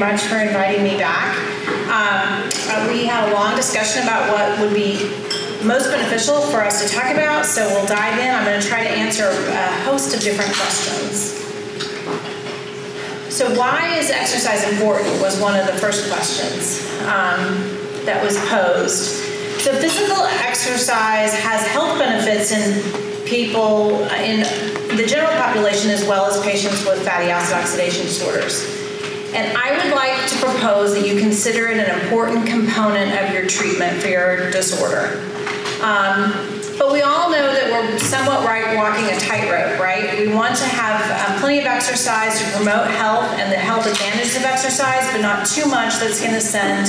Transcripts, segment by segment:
much for inviting me back. Um, uh, we had a long discussion about what would be most beneficial for us to talk about, so we'll dive in. I'm going to try to answer a host of different questions. So, why is exercise important? Was one of the first questions um, that was posed. So, physical exercise has health benefits in people in the general population as well as patients with fatty acid oxidation disorders. And I would like to propose that you consider it an important component of your treatment for your disorder. Um, but we all know that we're somewhat right walking a tightrope, right? We want to have um, plenty of exercise to promote health and the health advantages of exercise, but not too much that's going to send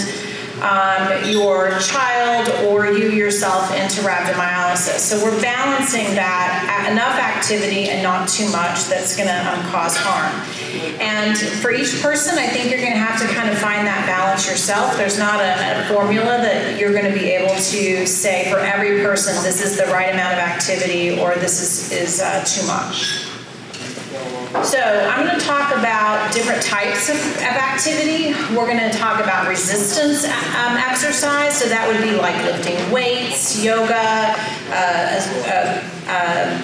um, your child or you yourself into rhabdomyolysis. So we're balancing that enough activity and not too much that's going to um, cause harm. And for each person, I think you're going to have to kind of find that balance yourself. There's not a, a formula that you're going to be able to say for every person this is the right amount of activity or this is, is uh, too much. So I'm going to talk about different types of, of activity. We're going to talk about resistance um, exercise. So that would be like lifting weights, yoga, uh, uh, uh,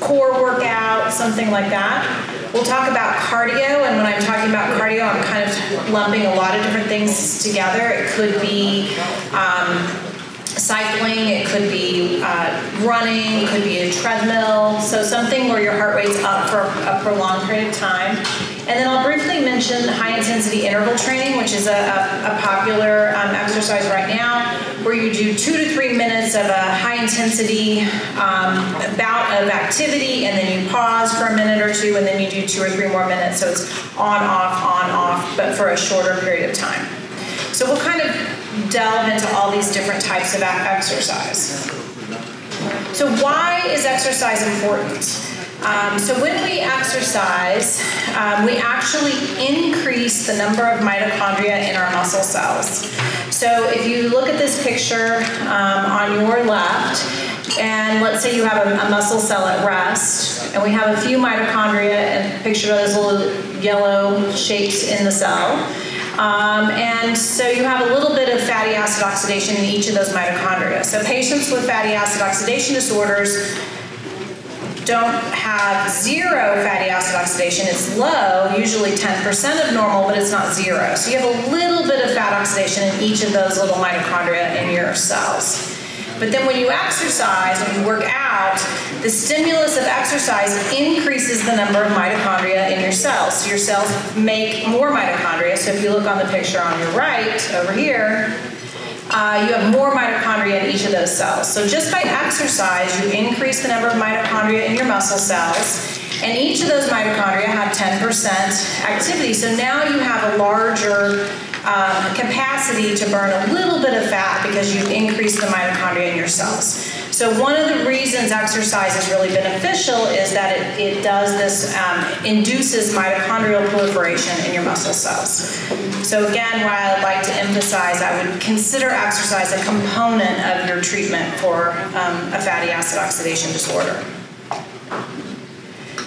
core workout, something like that. We'll talk about cardio, and when I'm talking about cardio, I'm kind of lumping a lot of different things together. It could be um, cycling, it could be uh, running, it could be a treadmill, so something where your heart rate's up for a prolonged period of time. And then I'll briefly mention high intensity interval training, which is a, a, a popular um, exercise right now, where you do two to three minutes of a high intensity um, bout of activity, and then you pause for a minute or two, and then you do two or three more minutes. So it's on, off, on, off, but for a shorter period of time. So we'll kind of delve into all these different types of exercise. So, why is exercise important? Um, so, when we exercise, um, we actually increase the number of mitochondria in our muscle cells. So, if you look at this picture um, on your left, and let's say you have a, a, muscle cell at rest, and we have a few mitochondria, and picture those little yellow shapes in the cell. Um, and so you have a little bit of fatty acid oxidation in each of those mitochondria. So patients with fatty acid oxidation disorders don't have zero fatty acid oxidation. It's low, usually 10% of normal, but it's not zero. So you have a little bit of fat oxidation in each of those little mitochondria in your cells. But then when you exercise and you work out, the stimulus of exercise increases the number of mitochondria in your cells. So your cells make more mitochondria. So if you look on the picture on your right, over here, uh, you have more mitochondria in each of those cells. So just by exercise, you increase the number of mitochondria in your muscle cells, and each of those mitochondria have 10% activity. So now you have a larger um, capacity to burn a little bit of fat because you've increased the mitochondria in your cells. So one of the reasons exercise is really beneficial is that it, it does this, um, induces mitochondrial proliferation in your muscle cells. So again, while I'd like to emphasize, I would consider exercise a component of your treatment for um, a fatty acid oxidation disorder.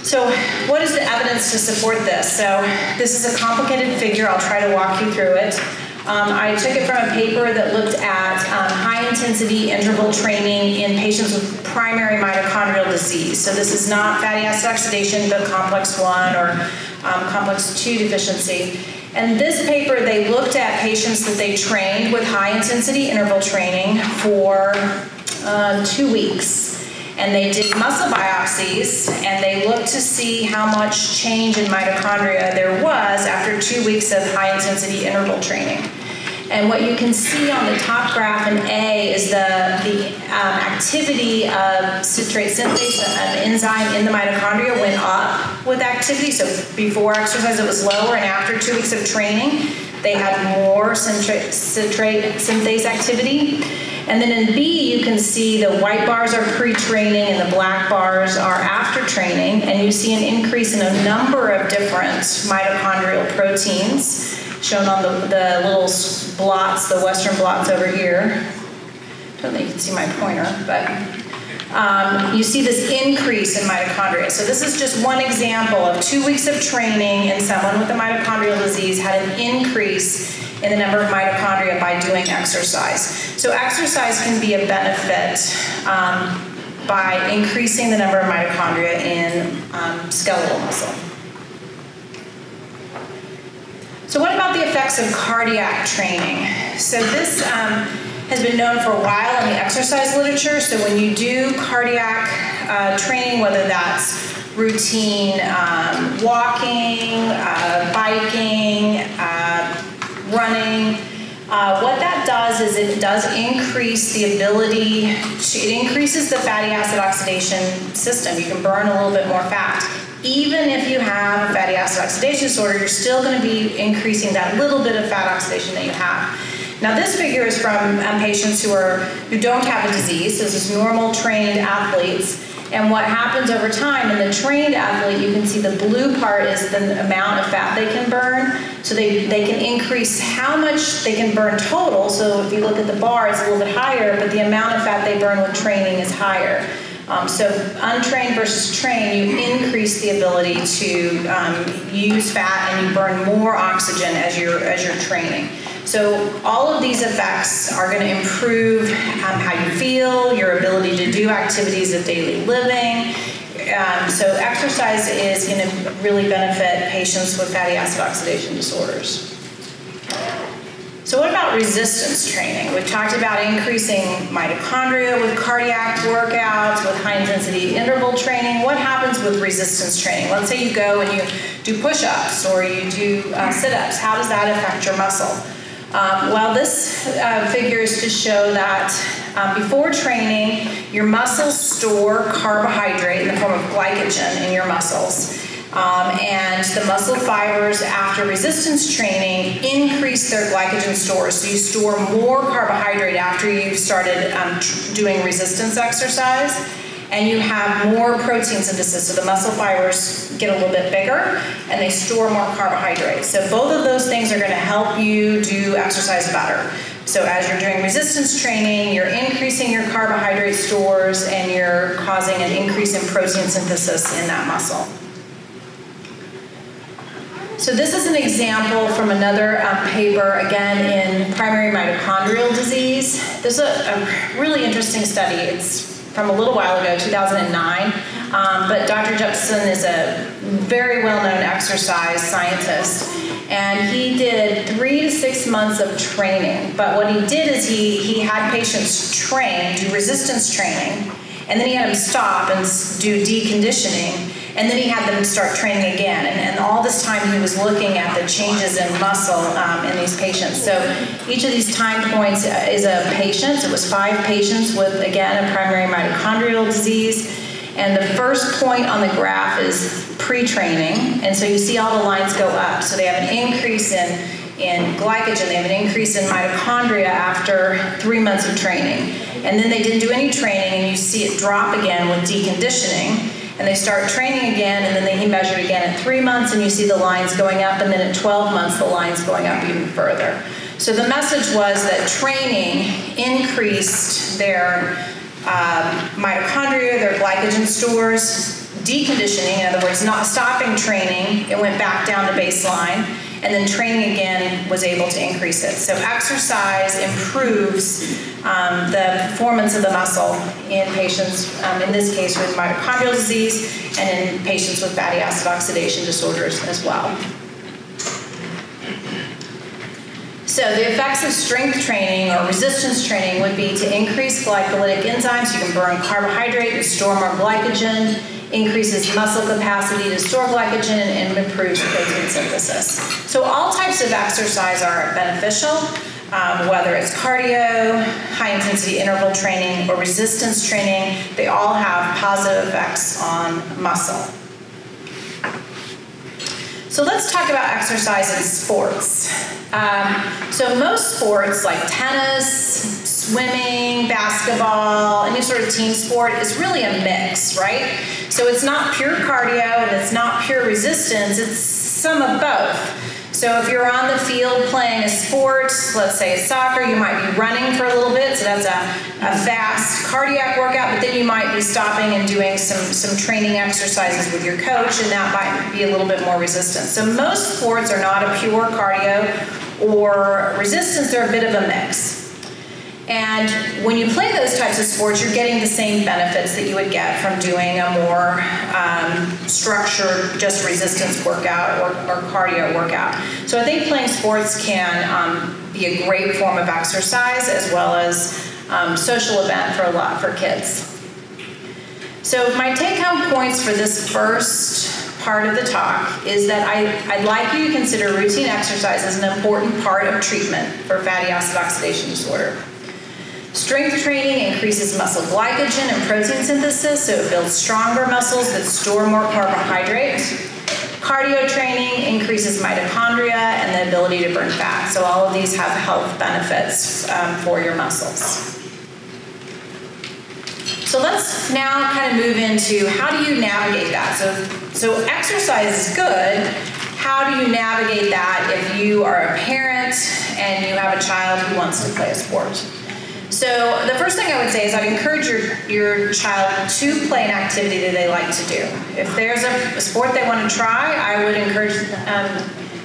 So what is the evidence to support this? So this is a complicated figure. I'll try to walk you through it. Um, I took it from a paper that looked at um, high intensity interval training in patients with primary mitochondrial disease. So this is not fatty acid oxidation, but complex 1 or um, complex 2 deficiency. And this paper, they looked at patients that they trained with high intensity interval training for uh, two weeks and they did muscle biopsies and they looked to see how much change in mitochondria there was after two weeks of high intensity interval training. And what you can see on the top graph in A is the, the um, activity of citrate synthase, an enzyme in the mitochondria, went up with activity. So before exercise, it was lower, and after two weeks of training, they had more citrate, citrate synthase activity. And then in B, you can see the white bars are pre-training and the black bars are after training, and you see an increase in a number of different mitochondrial proteins shown on the, the little blots, the western blots over here. Don't if you can see my pointer, but um, you see this increase in mitochondria. So this is just one example of two weeks of training and someone with a mitochondrial disease had an increase in the number of mitochondria by doing exercise. So exercise can be a benefit um, by increasing the number of mitochondria in um, skeletal muscle. So what about the effects of cardiac training? So this um, has been known for a while in the exercise literature. So when you do cardiac uh, training, whether that's routine um, walking, uh, biking, uh, running, uh, what that does is it does increase the ability to, it increases the fatty acid oxidation system. You can burn a little bit more fat. Even if you have a fatty acid oxidation disorder, you're still going to be increasing that little bit of fat oxidation that you have. Now this figure is from um, patients who are who don't have a disease. This is normal trained athletes. And what happens over time in the trained athlete, you can see the blue part is the amount of fat they can burn. So they, they can increase how much they can burn total. So if you look at the bar, it's a little bit higher, but the amount of fat they burn with training is higher. Um, so untrained versus trained, you increase the ability to um, use fat and you burn more oxygen as you're as you're training. So all of these effects are going to improve um, how you feel, your ability to do activities of daily living. Um, so exercise is going to really benefit patients with fatty acid oxidation disorders. So what about resistance training? We've talked about increasing mitochondria with cardiac workouts, with high intensity interval training. What happens with resistance training? Let's say you go and you do push-ups or you do uh, sit-ups. How does that affect your muscle? Um, well, this uh, figure is to show that um, before training, your muscles store carbohydrate in the form of glycogen in your muscles. Um, and the muscle fibers after resistance training increase their glycogen stores. So you store more carbohydrate after you've started um, doing resistance exercise and you have more protein synthesis. So the muscle fibers get a little bit bigger and they store more carbohydrates. So both of those things are going to help you do exercise better. So as you're doing resistance training, you're increasing your carbohydrate stores and you're causing an increase in protein synthesis in that muscle. So this is an example from another um, paper, again in primary mitochondrial disease. This is a, a, really interesting study. It's from a little while ago, 2009. Um, but Dr. Jepson is a very well-known exercise scientist. And he did three to six months of training. But what he did is he, he had patients train, do resistance training, and then he had them stop and do deconditioning and then he had them start training again. And, and all this time he was looking at the changes in muscle um, in these patients. So each of these time points is a patient. It was five patients with, again, a primary mitochondrial disease. And the first point on the graph is pre-training. And so you see all the lines go up. So they have an increase in, in glycogen. They have an increase in mitochondria after three months of training. And then they didn't do any training, and you see it drop again with deconditioning and they start training again, and then they, he measured again at three months, and you see the lines going up, and then at 12 months, the lines going up even further. So the message was that training increased their um, mitochondria, their glycogen stores, deconditioning, in other words, not stopping training, it went back down to baseline and then training again was able to increase it. So exercise improves um, the performance of the muscle in patients, um, in this case with mitochondrial disease, and in patients with fatty acid oxidation disorders as well. So the effects of strength training or resistance training would be to increase glycolytic enzymes. You can burn carbohydrate and store more glycogen increases muscle capacity to store glycogen, and improves protein synthesis. So all types of exercise are beneficial, um, whether it's cardio, high intensity interval training, or resistance training, they all have positive effects on muscle. So let's talk about exercise in sports. Um, so most sports like tennis, swimming, basketball, any sort of team sport is really a mix, right? So it's not pure cardio and it's not pure resistance, it's some of both. So if you're on the field playing a sport, let's say soccer, you might be running for a little bit, so that's a, a fast cardiac workout, but then you might be stopping and doing some, some training exercises with your coach, and that might be a little bit more resistance. So most sports are not a pure cardio or resistance, they're a bit of a mix. And when you play those types of sports, you're getting the same benefits that you would get from doing a more um, structured, just resistance workout or, or, cardio workout. So I think playing sports can um, be a great form of exercise as well as um, social event for a lot for kids. So my take-home points for this first part of the talk is that I, I'd like you to consider routine exercise as an important part of treatment for fatty acid oxidation disorder. Strength training increases muscle glycogen and protein synthesis, so it builds stronger muscles that store more carbohydrate. Cardio training increases mitochondria and the ability to burn fat. So all of these have health benefits um, for your muscles. So let's now kind of move into how do you navigate that? So, so exercise is good. How do you navigate that if you are a parent and you have a child who wants to play a sport? So the first thing I would say is I'd encourage your, your child to play an activity that they like to do. If there's a, a sport they want to try, I would encourage um,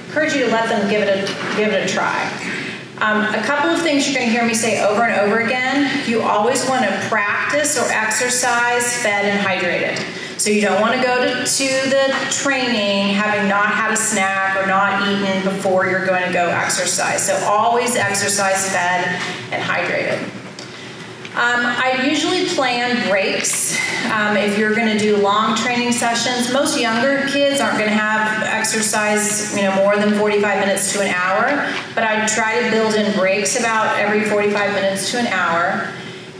encourage you to let them give it a give it a try. Um, a couple of things you're going to hear me say over and over again. You always want to practice or exercise fed and hydrated. So you don't want to go to, to the training having not had a snack or not eaten before you're going to go exercise. So always exercise fed and hydrated. Um, I usually plan breaks um, if you're going to do long training sessions. Most younger kids aren't going to have exercise, you know, more than 45 minutes to an hour, but I try to build in breaks about every 45 minutes to an hour.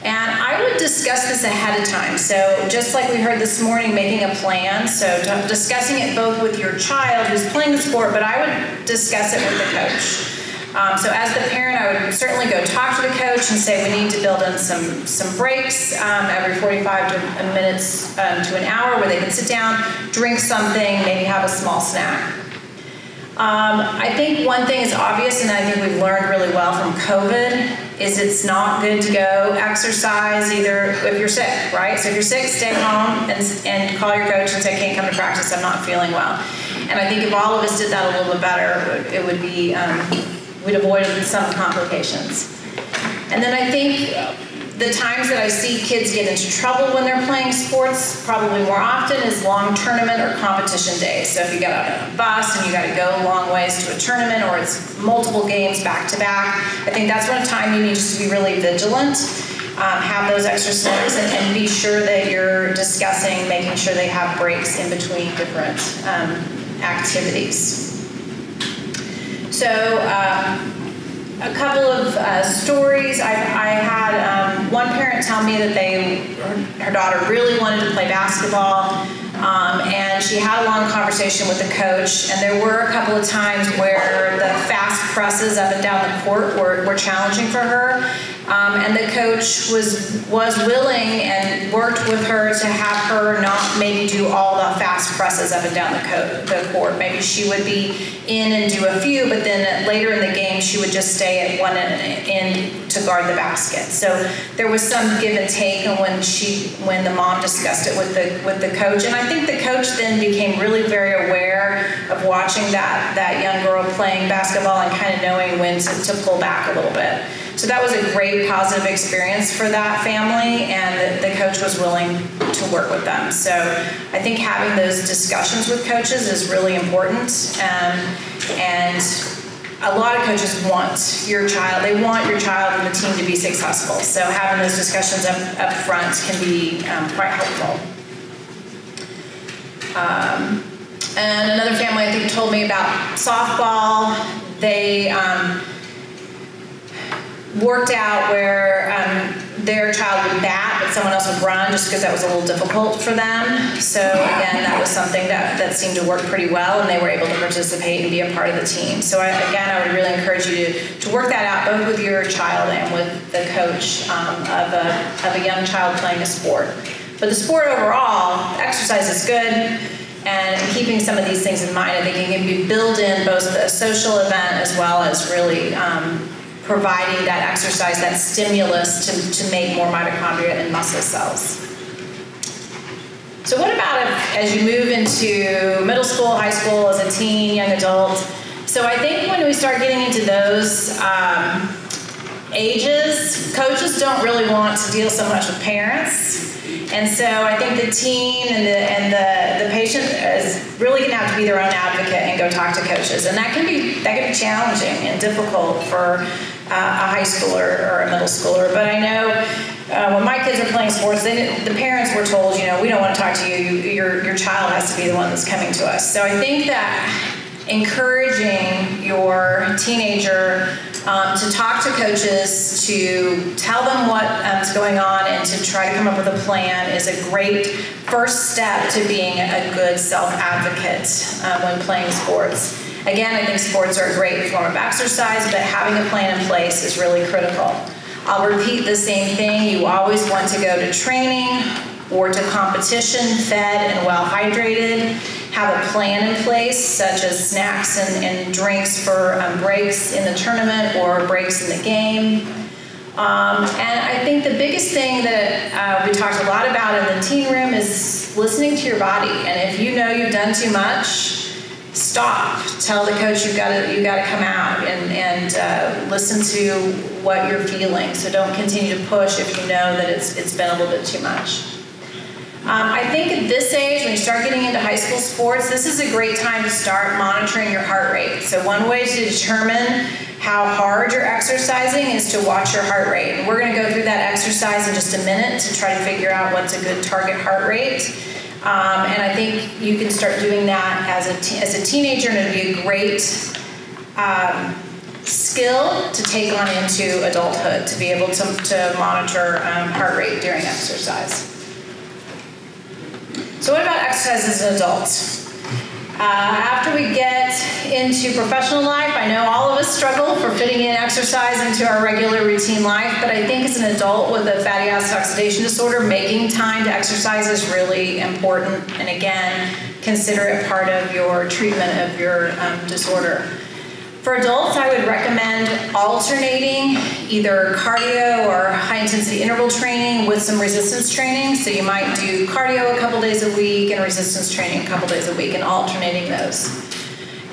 And I would discuss this ahead of time. So, just like we heard this morning, making a plan. So, discussing it both with your child who's playing the sport, but I would discuss it with the coach. Um, so as the parent, I would certainly go talk to the coach and say we need to build in some some breaks um, every 45 to, uh, minutes um, to an hour where they can sit down, drink something, maybe have a small snack. Um, I think one thing is obvious, and I think we've learned really well from COVID, is it's not good to go exercise either if you're sick, right? So if you're sick, stay home and, and call your coach and say, I can't come to practice, I'm not feeling well. And I think if all of us did that a little bit better, it would be um, we'd avoid some complications. And then I think the times that I see kids get into trouble when they're playing sports, probably more often, is long tournament or competition days. So if you get on a bus and you got to go long ways to a tournament or it's multiple games back to back, I think that's one time you need to be really vigilant. Um, have those extra snacks and, and, be sure that you're discussing making sure they have breaks in between different um, activities. So, um, a couple of uh, stories. I, I had um, one parent tell me that they, her, daughter really wanted to play basketball, um, and she had a long conversation with the coach. And there were a couple of times where the fast presses up and down the court were, were challenging for her. Um, and the coach was was willing and worked with her to have her not maybe do all the fast presses up and down the, co- the court. Maybe she would be in and do a few, but then later in the game she would just stay at one end to guard the basket. So there was some give and take, and when she when the mom discussed it with the with the coach, and I think the coach then became really very aware of watching that that young girl playing basketball and kind of knowing when to, to pull back a little bit. So that was a great positive experience for that family, and the, the, coach was willing to work with them. So I think having those discussions with coaches is really important. Um, and a lot of coaches want your child, they want your child and the team to be successful. So having those discussions up, up front can be um, quite helpful. Um, and another family I think told me about softball. They um, worked out where um, their child would bat, but someone else would run just because that was a little difficult for them. So again, that was something that, that seemed to work pretty well, and they were able to participate and be a part of the team. So I, again, I would really encourage you to, to work that out both with your child and with the coach um, of, a, of a young child playing a sport. But the sport overall, exercise is good And keeping some of these things in mind, I think it can be built in both the social event as well as really um, providing that exercise, that stimulus to, to make more mitochondria and muscle cells. So what about if, as you move into middle school, high school, as a teen, young adult? So I think when we start getting into those um, ages, coaches don't really want to deal so much with parents. And so I think the teen and the and the, the patient is really going to have to be their own advocate and go talk to coaches, and that can be that can be challenging and difficult for a high schooler or a middle schooler. But I know uh, when my kids are playing sports, they, the parents were told, you know, we don't want to talk to you. you. Your your child has to be the one that's coming to us. So I think that encouraging your teenager um, to talk to coaches, to tell them what's um, going on, and to try to come up with a plan is a great first step to being a good self advocate um, when playing sports. Again, I think sports are a great form of exercise, but having a plan in place is really critical. I'll repeat the same thing. You always want to go to training or to competition fed and well hydrated have a plan in place, such as snacks and, and drinks for um, breaks in the tournament or breaks in the game. Um, and I think the biggest thing that uh, we talked a lot about in the teen room is listening to your body. And if you know you've done too much, stop. Tell the coach you've got to you got to come out and and uh, listen to what you're feeling. So don't continue to push if you know that it's it's been a little bit too much. Um, I think at this age, when you start getting into high school sports, this is a great time to start monitoring your heart rate. So one way to determine how hard you're exercising is to watch your heart rate. And we're going to go through that exercise in just a minute to try to figure out what's a good target heart rate. Um, and I think you can start doing that as a, as a teenager, and it'd be a great um, skill to take on into adulthood to be able to, to monitor um, heart rate during exercise. So what about exercise as an adult? Uh, after we get into professional life, I know all of us struggle for fitting in exercise into our regular routine life, but I think as an adult with a fatty acid oxidation disorder, making time to exercise is really important. And again, consider it part of your treatment of your um, disorder. For adults, I would recommend alternating either cardio or high intensity interval training with some resistance training. So you might do cardio a couple days a week and resistance training a couple days a week and alternating those.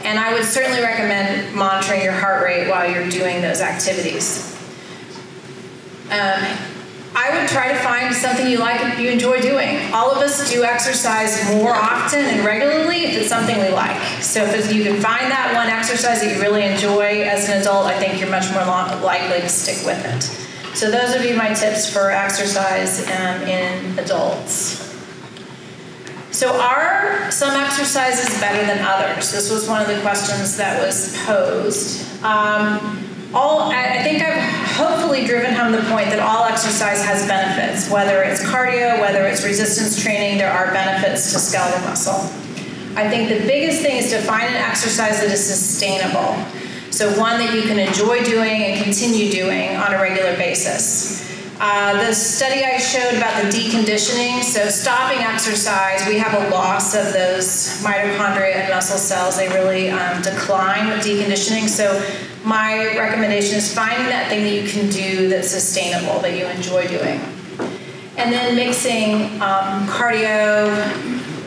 And I would certainly recommend monitoring your heart rate while you're doing those activities. Um, I would try to find something you like you enjoy doing. All of us do exercise more often and regularly if it's something we like. So if you can find that one exercise that you really enjoy as an adult, I think you're much more likely to stick with it. So those would be my tips for exercise um, in adults. So are some exercises better than others? This was one of the questions that was posed. Um, all I think I've hopefully driven home the point that all exercise has benefits. Whether it's cardio, whether it's resistance training, there are benefits to skeletal muscle. I think the biggest thing is to find an exercise that is sustainable. So one that you can enjoy doing and continue doing on a regular basis. Uh, the study I showed about the deconditioning, so stopping exercise, we have a loss of those mitochondria and muscle cells. They really um, decline with deconditioning. So my recommendation is finding that thing that you can do that's sustainable, that you enjoy doing. And then mixing um, cardio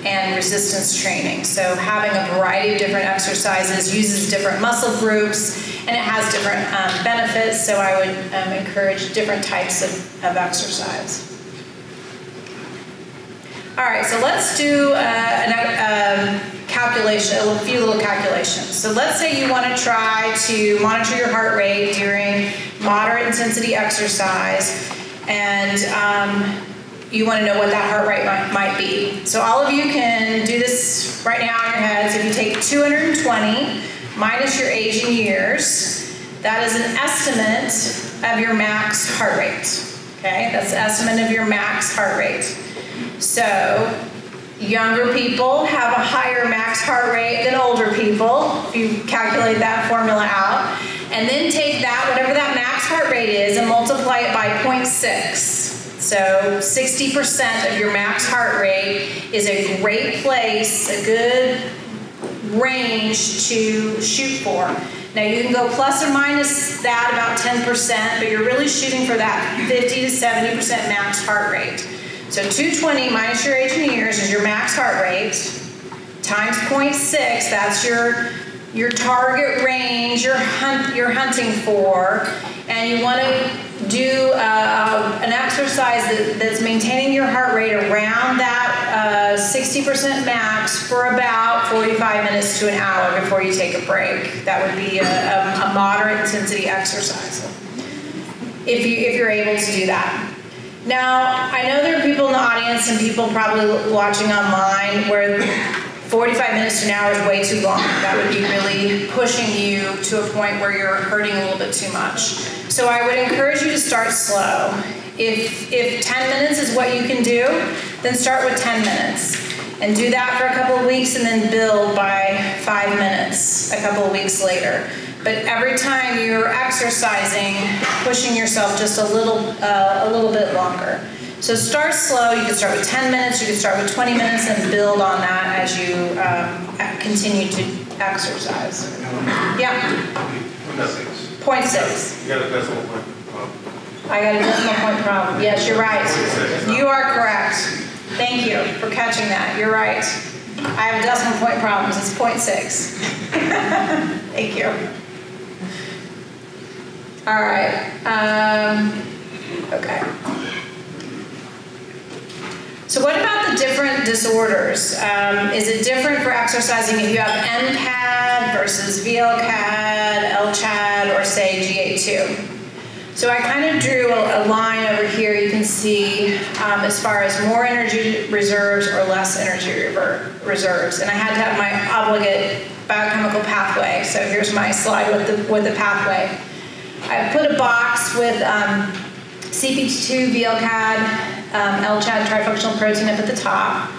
and resistance training. So having a variety of different exercises uses different muscle groups and it has different um, benefits. So I would um, encourage different types of, of exercise. All right, so let's do uh, an, um, calculation, a few little calculations. So let's say you want to try to monitor your heart rate during moderate intensity exercise, and um, you want to know what that heart rate might, might, be. So all of you can do this right now in your heads. If you take 220 minus your age in years, that is an estimate of your max heart rate. Okay, that's the estimate of your max heart rate. So Younger people have a higher max heart rate than older people, if you calculate that formula out. And then take that, whatever that max heart rate is, and multiply it by 0.6. So 60% of your max heart rate is a great place, a good range to shoot for. Now you can go plus or minus that about 10%, but you're really shooting for that 50 to 70% max heart rate. So 220 minus your age in years is your max heart rate, times 0.6, that's your your target range you're, hunt, you're hunting for, and you want to do uh, an exercise that, that's maintaining your heart rate around that 60% uh, max for about 45 minutes to an hour before you take a break. That would be a, a, a moderate intensity exercise if, you, if you're able to do that. Now, I know there are people in the audience and people probably watching online where 45 minutes to an hour is way too long. That would be really pushing you to a point where you're hurting a little bit too much. So I would encourage you to start slow. If, if 10 minutes is what you can do, then start with 10 minutes. And do that for a couple of weeks and then build by five minutes a couple of weeks later. But every time you're exercising, pushing yourself just a little, uh, a little bit longer. So start slow. You can start with 10 minutes, you can start with 20 minutes, and build on that as you um, continue to exercise. Yeah? Point six. You got a decimal point problem. I got a decimal point problem. Yes, you're right. You are correct. Thank you for catching that. You're right. I have a decimal point problems. It's point six. Thank you. All right. Um, okay. So what about the different disorders? Um, is it different for exercising if you have MCAD versus VLCAD, LCHAD, or say GA2? So I kind of drew a, line over here you can see um, as far as more energy reserves or less energy reserves. And I had to have my obligate biochemical pathway. So here's my slide with the, with the pathway. I put a box with um, CPT2, VLCAD, um, LCHAD trifunctional protein up at the top.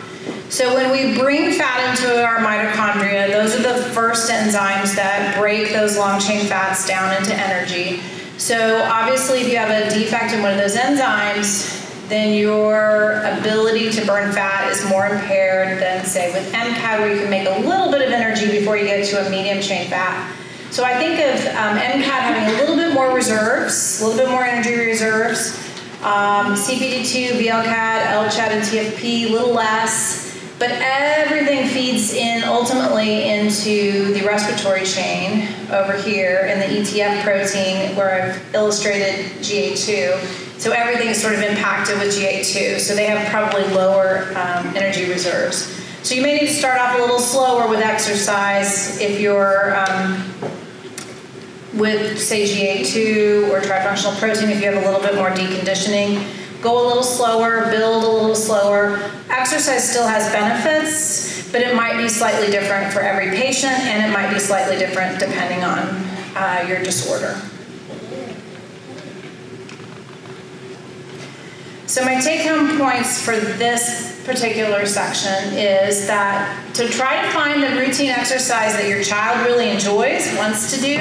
So when we bring fat into our mitochondria, those are the first enzymes that break those long chain fats down into energy. So obviously if you have a defect in one of those enzymes, then your ability to burn fat is more impaired than say with MCAD where you can make a little bit of energy before you get to a medium chain fat. So I think of um, MCAD having a little bit more reserves, a little bit more energy reserves, um, CPT2, VLCAD, LCHAD, and TFP, a little less, but everything feeds in ultimately into the respiratory chain over here in the ETF protein where I've illustrated GA2. So everything is sort of impacted with GA2. So they have probably lower um, energy reserves. So you may need to start off a little slower with exercise if you're um, with, say, GA2 or trifunctional protein, if you have a little bit more deconditioning, go a little slower, build a little slower. Exercise still has benefits, but it might be slightly different for every patient, and it might be slightly different depending on uh, your disorder. So my take-home points for this particular section is that to try to find the routine exercise that your child really enjoys, wants to do,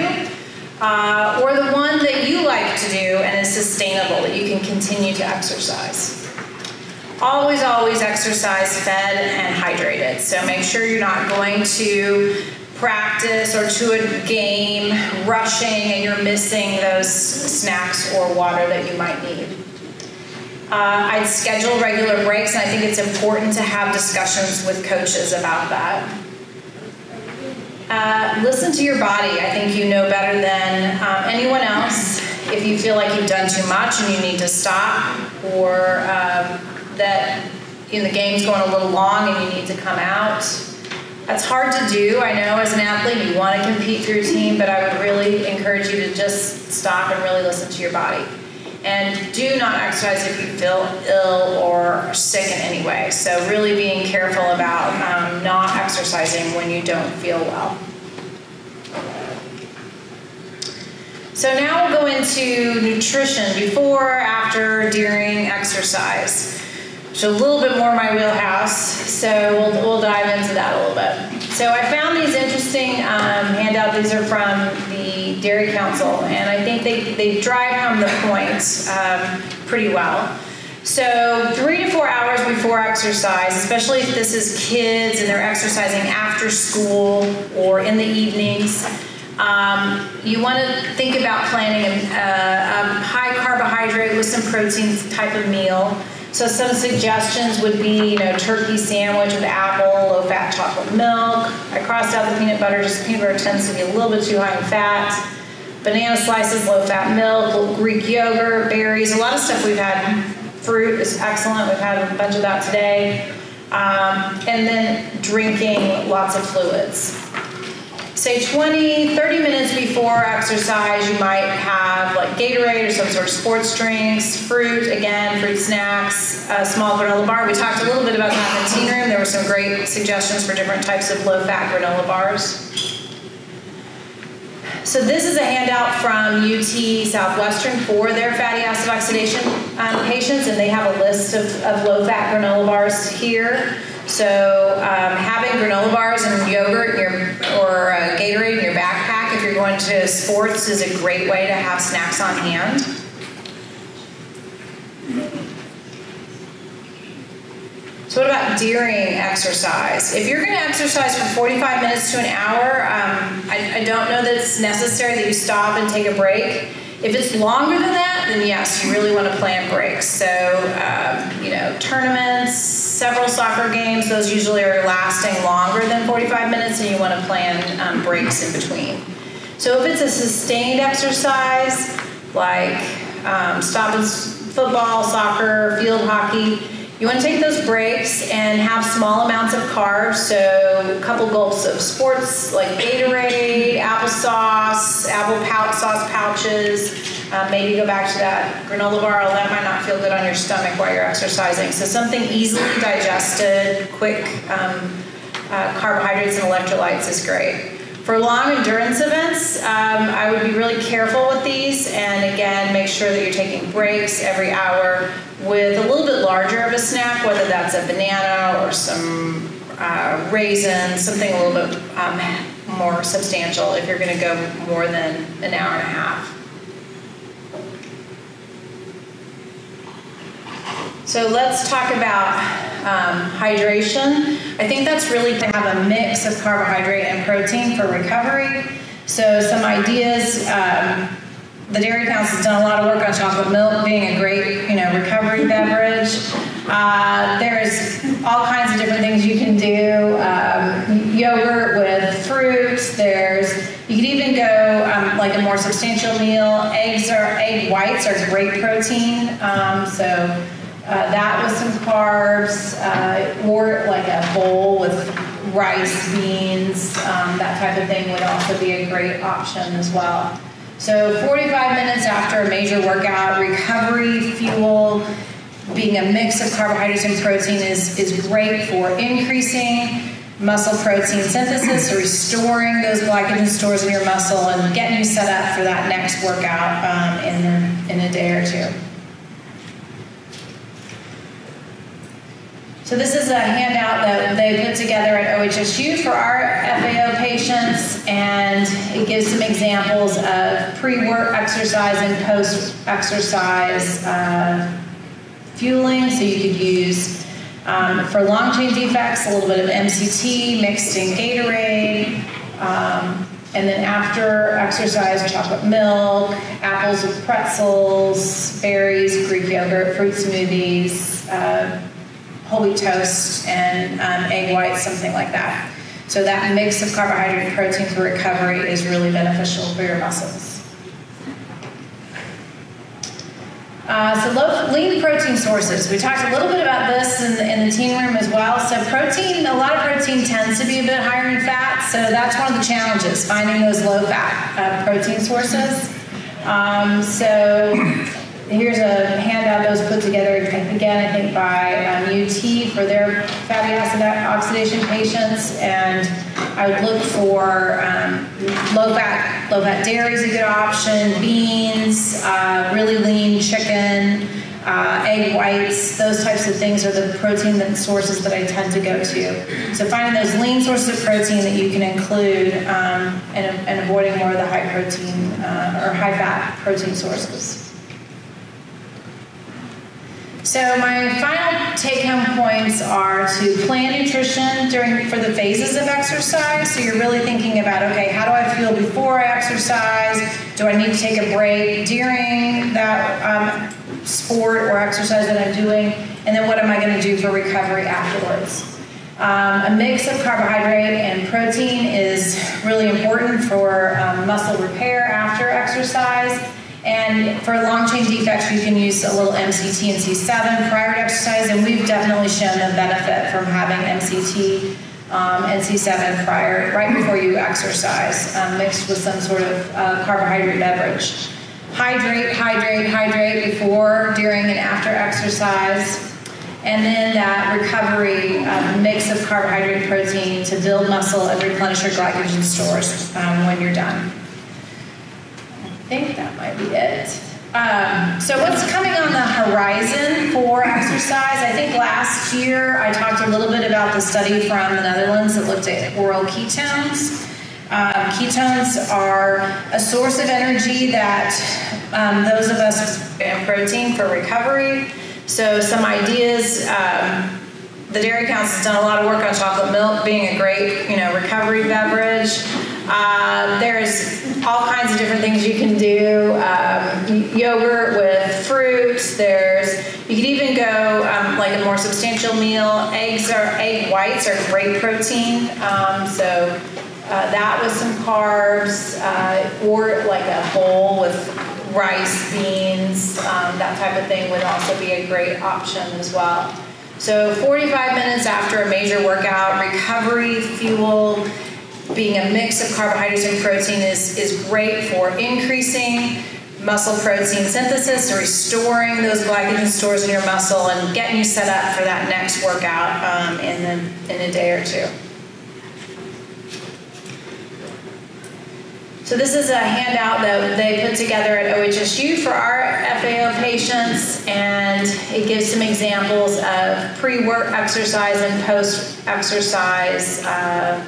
uh, or the one that you like to do and is sustainable that you can continue to exercise. Always, always exercise fed and hydrated. So make sure you're not going to practice or to a game rushing and you're missing those snacks or water that you might need. Uh, I'd schedule regular breaks, and I think it's important to have discussions with coaches about that. Uh, listen to your body. I think you know better than um, anyone else if you feel like you've done too much and you need to stop, or um, that you know, the game's going a little long and you need to come out. That's hard to do. I know as an athlete you want to compete for your team, but I would really encourage you to just stop and really listen to your body. And do not exercise if you feel ill or sick in any way. So, really being careful about um, not exercising when you don't feel well. So, now we'll go into nutrition before, after, during exercise. Which is a little bit more my wheelhouse, so we'll, we'll dive into that a little bit. So I found these interesting um, handouts. These are from Dairy Council, and I think they, they drive home the point um, pretty well. So three to four hours before exercise, especially if this is kids and they're exercising after school or in the evenings, um, you want to think about planning a, a, high carbohydrate with some protein type of meal. So some suggestions would be, you know, turkey sandwich with apple, low-fat chocolate milk. I crossed out the peanut butter, just peanut butter tends to be a little bit too high in fat. Banana slices, low-fat milk, Greek yogurt, berries, a lot of stuff we've had. Fruit is excellent. We've had a bunch of that today. Um, and then drinking lots of fluids say 20, 30 minutes before exercise, you might have like Gatorade or some sort of sports drinks, fruit, again, fruit snacks, a small granola bar. We talked a little bit about that in the teen room. There were some great suggestions for different types of low-fat granola bars. So this is a handout from UT Southwestern for their fatty acid oxidation um, patients, and they have a list of, of low-fat granola bars here. So um, having granola bars and yogurt your, or uh, Gatorade in your backpack if you're going to sports is a great way to have snacks on hand. So what about during exercise? If you're going to exercise for 45 minutes to an hour, um, I, I don't know that it's necessary that you stop and take a break. If it's longer than that, then yes, you really want to plan breaks. So, um, you know, tournaments, several soccer games, those usually are lasting longer than 45 minutes, and you want to plan um, breaks in between. So, if it's a sustained exercise, like um, stop and football, soccer, field hockey, you want to take those breaks and have small amounts of carbs, so a couple gulps of sports like Gatorade, applesauce, apple pouch sauce pouches. Um, maybe go back to that granola bar. That might not feel good on your stomach while you're exercising. So something easily digested, quick um, uh, carbohydrates and electrolytes is great. For long endurance events, um, I would be really careful with these and again, make sure that you're taking breaks every hour with a little bit larger of a snack, whether that's a banana or some uh, raisins, something a little bit um, more substantial if you're going to go more than an hour and a half. So let's talk about um, hydration. I think that's really to have a mix of carbohydrate and protein for recovery. So some ideas, um, the Dairy Council has done a lot of work on chocolate milk being a great, you know, recovery beverage. Uh, there's all kinds of different things you can do. Um, yogurt with fruits. There's you could even go um, like a more substantial meal. Eggs are egg whites are great protein. Um, so uh, that with some carbs, uh, or like a bowl with rice, beans, um, that type of thing would also be a great option as well. So 45 minutes after a major workout, recovery fuel, being a mix of carbohydrates and protein is, is great for increasing muscle protein synthesis, restoring those glycogen stores in your muscle and getting you set up for that next workout um, in, in a day or two. So this is a handout that they put together at OHSU for our FAO patients, and it gives some examples of pre-work exercise and post-exercise uh, fueling. So you could use um, for long chain defects a little bit of MCT mixed in Gatorade. Um, and then after exercise, chocolate milk, apples with pretzels, berries, Greek yogurt, fruit smoothies, uh, whole wheat toast and um, egg whites, something like that. So that mix of carbohydrate and protein for recovery is really beneficial for your muscles. Uh, so low, lean protein sources. We talked a little bit about this in the, in the teen room as well. So protein, a lot of protein tends to be a bit higher in fat, so that's one of the challenges, finding those low fat uh, protein sources. Um, so here's a handout that was put together again, I think, by um, UT for their fatty acid oxidation patients. And I would look for um, low fat, low fat dairy is a good option, beans, uh, really lean chicken, uh, egg whites, those types of things are the protein that sources that I tend to go to. So finding those lean sources of protein that you can include um, and, and, avoiding more of the high protein uh, or high fat protein sources. So my final take-home points are to plan nutrition during for the phases of exercise. So you're really thinking about, okay, how do I feel before I exercise? Do I need to take a break during that um, sport or exercise that I'm doing? And then what am I going to do for recovery afterwards? Um, a mix of carbohydrate and protein is really important for um, muscle repair after exercise. And for long chain defects, you can use a little MCT and C7 prior to exercise, and we've definitely shown the benefit from having MCT um, and C7 prior, right before you exercise, um, mixed with some sort of uh, carbohydrate beverage. Hydrate, hydrate, hydrate before, during, and after exercise. And then that recovery um, mix of carbohydrate protein to build muscle and replenish your glycogen stores um, when you're done think that might be it. Um, so what's coming on the horizon for exercise? I think last year I talked a little bit about the study from the Netherlands that looked at oral ketones. Um, ketones are a source of energy that um, those of us in protein for recovery. So some ideas. Um, the Dairy Council has done a lot of work on chocolate milk being a great, you know, recovery beverage. Uh, there's all kinds of different things you can do. Um, yogurt with fruits. There's you could even go um, like a more substantial meal. Eggs are egg whites are great protein. Um, so uh, that with some carbs, uh, or like a bowl with rice, beans, um, that type of thing would also be a great option as well. So 45 minutes after a major workout, recovery fuel being a mix of carbohydrates and protein is, is great for increasing muscle protein synthesis, restoring those glycogen stores in your muscle, and getting you set up for that next workout um, in, the, in a day or two. So this is a handout that they put together at OHSU for our FAO patients, and it gives some examples of pre-work exercise and post-exercise uh,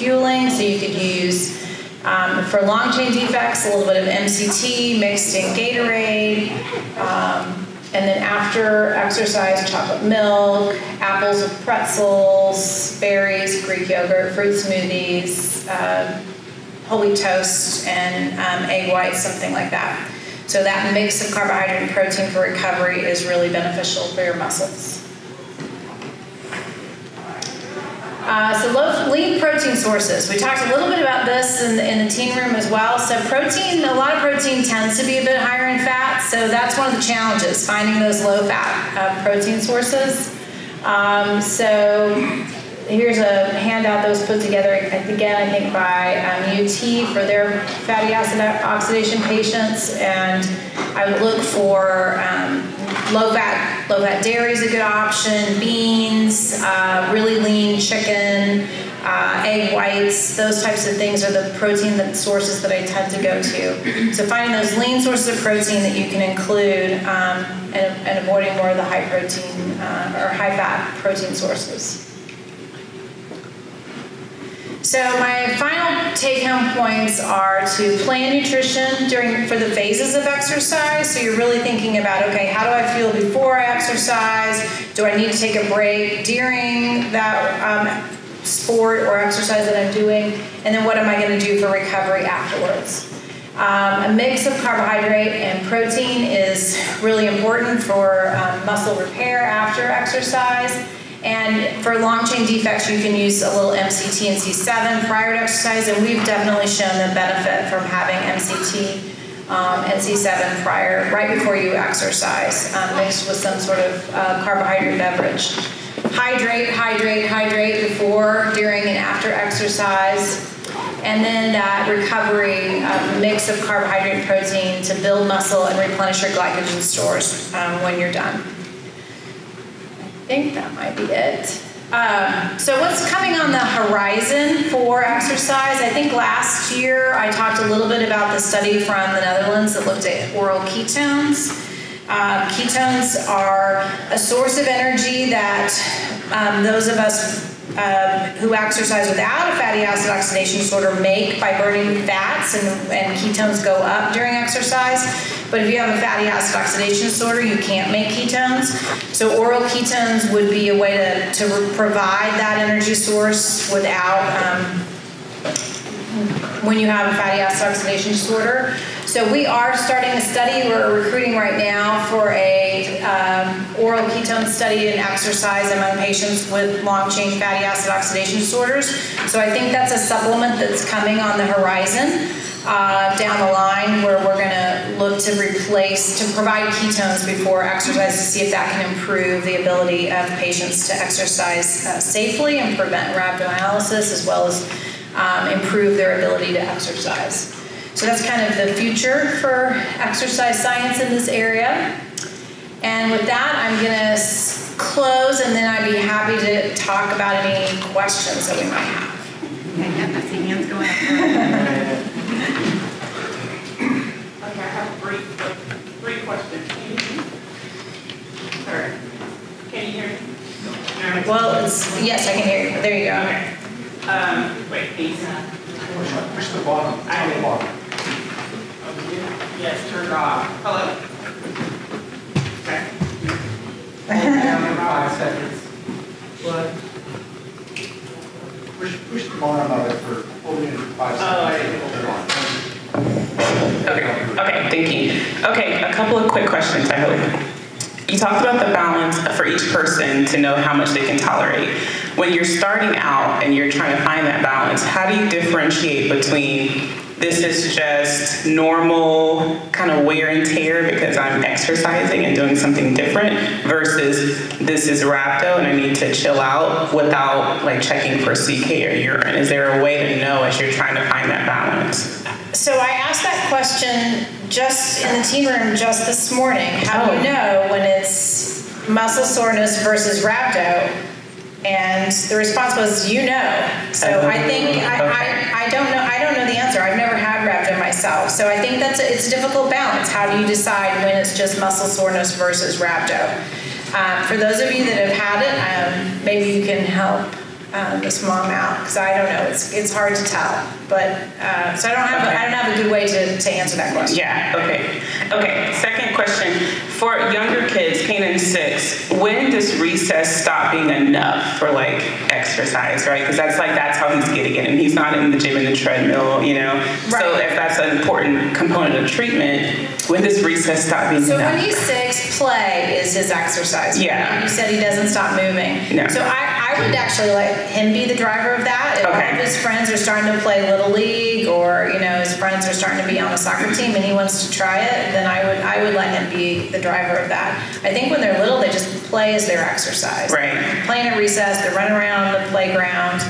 fueling. So you could use um, for long chain defects, a little bit of MCT mixed in Gatorade. Um, and then after exercise, chocolate milk, apples with pretzels, berries, Greek yogurt, fruit smoothies, uh, whole wheat toast, and um, egg whites, something like that. So that mix of carbohydrate and protein for recovery is really beneficial for your muscles. Uh, so low, lean protein sources. We talked a little bit about this in the, in the teen room as well. So protein, a lot of protein tends to be a bit higher in fat. So that's one of the challenges, finding those low fat uh, protein sources. Um, so here's a handout that was put together again, I think by um, UT for their fatty acid oxidation patients, and I would look for um, low fat, low fat dairy is a good option. Beans, uh, really lean chicken, uh, egg whites, those types of things are the protein that sources that I tend to go to. So finding those lean sources of protein that you can include um, and, and, avoiding more of the high protein uh, or high fat protein sources. So my final take-home points are to plan nutrition during for the phases of exercise. So you're really thinking about, okay, how do I feel before I exercise? Do I need to take a break during that um, sport or exercise that I'm doing? And then what am I going to do for recovery afterwards? Um, a mix of carbohydrate and protein is really important for um, muscle repair after exercise. And for long chain defects, you can use a little MCT and C7 prior to exercise, and we've definitely shown the benefit from having MCT um, and C7 prior, right before you exercise, um, mixed with some sort of uh, carbohydrate beverage. Hydrate, hydrate, hydrate before, during, and after exercise. And then that recovery um, mix of carbohydrate and protein to build muscle and replenish your glycogen stores um, when you're done think that might be it. Um, so what's coming on the horizon for exercise? I think last year I talked a little bit about the study from the Netherlands that looked at oral ketones. Uh, ketones are a source of energy that um, those of us um, who exercise without a fatty acid oxidation disorder make by burning fats, and, and ketones go up during exercise. But if you have a fatty acid oxidation disorder, you can't make ketones. So oral ketones would be a way to, to provide that energy source without, um, when you have a fatty acid oxidation disorder. So we are starting a study. We're recruiting right now for a um, oral ketone study in exercise among patients with long-chain fatty acid oxidation disorders. So I think that's a supplement that's coming on the horizon uh, down the line where we're going to look to replace, to provide ketones before exercise to see if that can improve the ability of patients to exercise uh, safely and prevent rhabdomyolysis as well as um, improve their ability to exercise. So that's kind of the future for exercise science in this area. And with that, I'm going to close and then I'd be happy to talk about any questions that we might have. Okay, I see hands going up. Okay, I have three, three questions. Sorry. Can you hear me? No. Well, it's, yes, I can hear you. There you go. Okay. Um, wait, please. Push, push the bottom, I the bottom. Yes, turned off. Hello? Okay. Down five seconds. What? Push, push the bottom of it for, hold it for five Oh, seconds. on. Okay, okay, thank you. Okay, a couple of quick questions, I hope. You talked about the balance for each person to know how much they can tolerate. When you're starting out and you're trying to find that balance, how do you differentiate between this is just normal kind of wear and tear because I'm exercising and doing something different versus this is rhabdo and I need to chill out without like checking for CK or urine? Is there a way to know as you're trying to find that balance? So I asked that question just in the team room just this morning. How do oh. you Oh. know when it's muscle soreness versus rhabdo? And the response was, you know. So I think I, I, I don't know I don't know the answer. I've never had rhabdo myself. So I think that's a, it's a difficult balance. How do you decide when it's just muscle soreness versus rhabdo? Um, for those of you that have had it, um, maybe you can help um, this mom out because I don't know. It's it's hard to tell. But uh, so I don't have a, I don't have a good way to, to answer that question. Yeah, okay. Okay, second question. For younger kids, Canaan six, when does recess stop being enough for like exercise, right? Because that's like, that's how he's getting it. And he's not in the gym in the treadmill, you know? Right. So if that's an important component of treatment, when does recess stop being So enough? when he's six, play is his exercise. Yeah. You said he doesn't stop moving. No. So I, I would actually let him be the driver of that. If all Okay. of his friends are starting to play little league, or you know his friends are starting to be on a soccer team, and he wants to try it, then I would I would let him be the driver of that. I think when they're little, they just play as their exercise. Right. Playing at recess, they're running around the playground.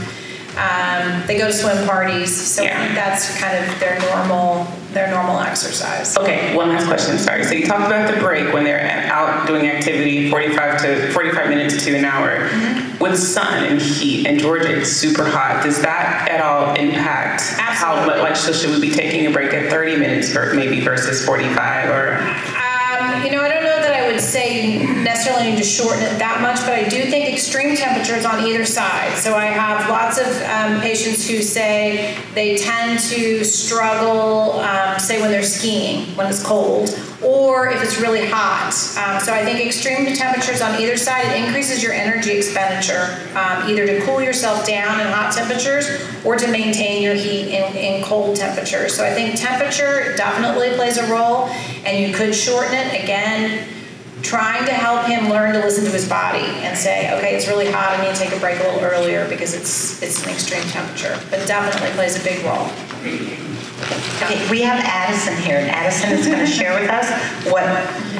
Um, they go to swim parties, so I Yeah. think that's kind of their normal their normal exercise. Okay, one last question, sorry. So you talked about the break when they're out doing activity, 45 to 45 minutes to an hour. Mm-hmm. With sun and heat, and Georgia it's super hot, does that at all impact how Absolutely. much, like, so should we be taking a break at 30 minutes ver- maybe versus 45 or? Um, you know, I don't know say you necessarily need to shorten it that much, but I do think extreme temperatures on either side. So I have lots of um, patients who say they tend to struggle, um, say when they're skiing, when it's cold, or if it's really hot. Um, so I think extreme temperatures on either side it increases your energy expenditure, um, either to cool yourself down in hot temperatures or to maintain your heat in, in cold temperatures. So I think temperature definitely plays a role, and you could shorten it again. Trying to help him learn to listen to his body and say, okay, it's really hot. I need to take a break a little earlier because it's it's an extreme temperature. But definitely plays a big role. Okay, we have Addison here, and Addison is going to share with us what.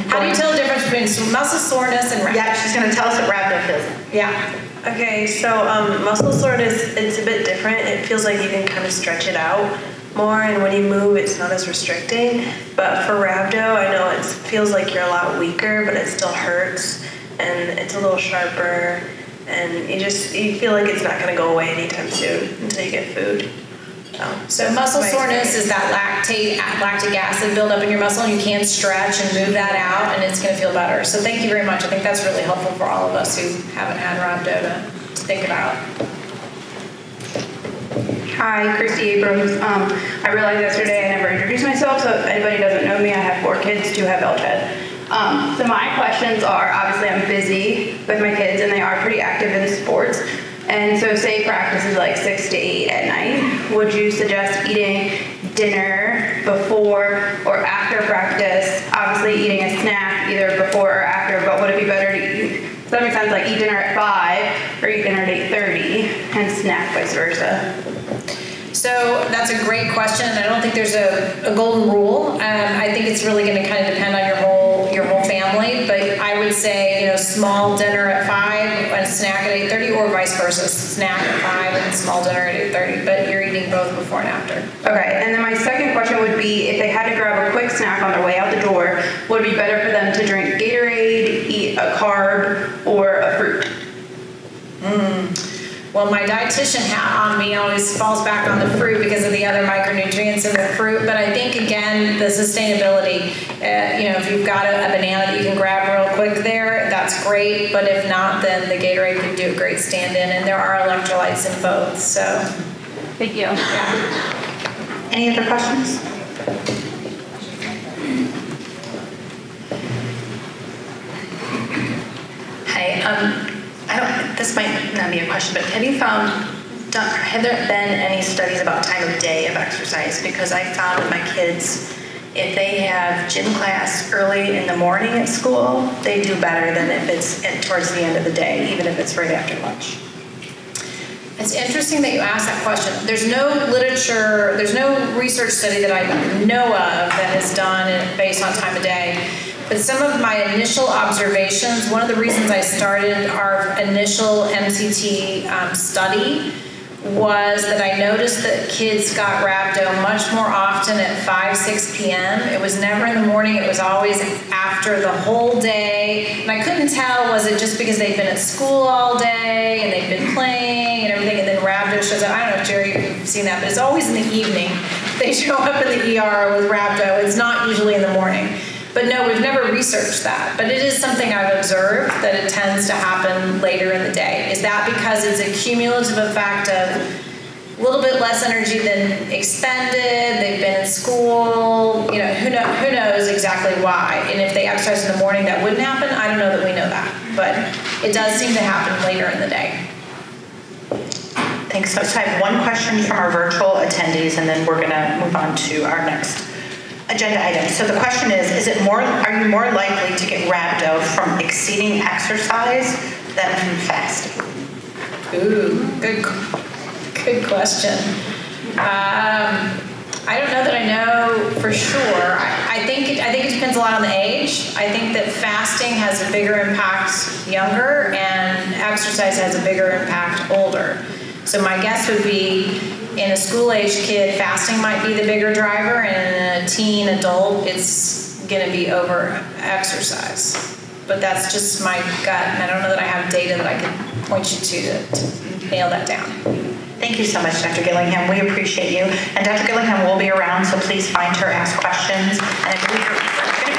How do you tell the difference between muscle soreness and Yeah, she's going to tell us what rhabdo feels like. Yeah. Okay, so um, muscle soreness, it's a bit different. It feels like you can kind of stretch it out more, and when you move, it's not as restricting. But for rhabdo, I know it feels like you're a lot weaker, but it still hurts, and it's a little sharper, and you just you feel like it's not going to go away anytime soon until you get food. So that's muscle soreness is that lactate, lactic acid buildup in your muscle, and you can stretch and move that out, and it's going to feel better. So thank you very much. I think that's really helpful for all of us who haven't had rhabdo to, to think about. Hi, Christy Abrams. Um, I realized yesterday I never introduced myself, so if anybody doesn't know me, I have four kids, two have LCHAD. Um, so my questions are, obviously I'm busy with my kids and they are pretty active in sports. And so say practice is like six to eight at night, would you suggest eating dinner before or after practice? Obviously eating a snack either before or after, but would it be better to eat, does that make sense, like eat dinner at five or eat dinner at 8.30 and snack vice versa? So that's a great question, and I don't think there's a, a golden rule. Um, I think it's really going to kind of depend on your whole your whole family. But I would say, you know, small dinner at five and snack at eight thirty, or vice versa, snack at five and small dinner at eight thirty. But you're eating both before and after. Okay, and then my second question would be if they had to grab a quick snack on their way out the door, would it be better for them to drink Gatorade, eat a carb, or a fruit? Well, my dietitian hat on me always falls back on the fruit because of the other micronutrients in the fruit. But I think again, the sustainability. Uh, you know, if you've got a, a banana that you can grab real quick there, that's great. But if not, then the Gatorade could do a great stand-in, and there are electrolytes in both. So, Thank you. yeah. Any other questions? Hi, um, I don't, this might not be a question, but have you found, have there been any studies about time of day of exercise? Because I found with my kids, if they have gym class early in the morning at school, they do better than if it's at- towards the end of the day, even if it's right after lunch. It's interesting that you asked that question. There's no literature, there's no research study that I know of that has done based on time of day. But some of my initial observations, one of the reasons I started our initial MCT um, study was that I noticed that kids got rhabdo much more often at 5, 6 p.m. It was never in the morning, it was always after the whole day. And I couldn't tell, was it just because they'd been at school all day and they'd been playing and everything, and then rhabdo shows up. I don't know if Jerry, seen that, but it's always in the evening. They show up in the ER with rhabdo. It's not usually in the morning. But no, we've never researched that. But it is something I've observed that it tends to happen later in the day. Is that because it's a cumulative effect of a little bit less energy than expended? They've been in school. You know, who, know, who knows exactly why? And if they exercise in the morning, that wouldn't happen. I don't know that we know that. But it does seem to happen later in the day. Thanks. So I have one question from our virtual attendees, and then we're going to move on to our next agenda item. So the question is, is it more, are you more likely to get rhabdo from exceeding exercise than from fasting? Ooh, good, good question. Um, I don't know that I know for sure. I, I think it, I think it depends a lot on the age. I think that fasting has a bigger impact younger, and exercise has a bigger impact older. So my guess would be, in a school-age kid, fasting might be the bigger driver, and in a teen adult, it's going to be over exercise. But that's just my gut, and I don't know that I have data that I can point you to to, to nail that down. Thank you so much, Dr. Gillingham. We appreciate you. And Dr. Gillingham will be around, so please find her, ask questions. And